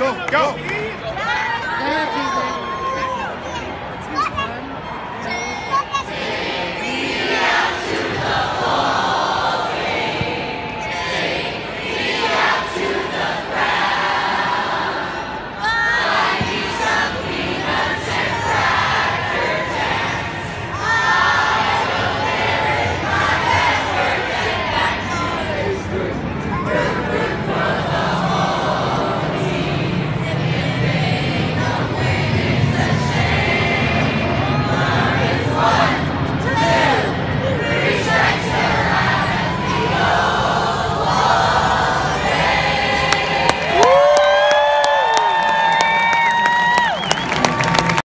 go, go.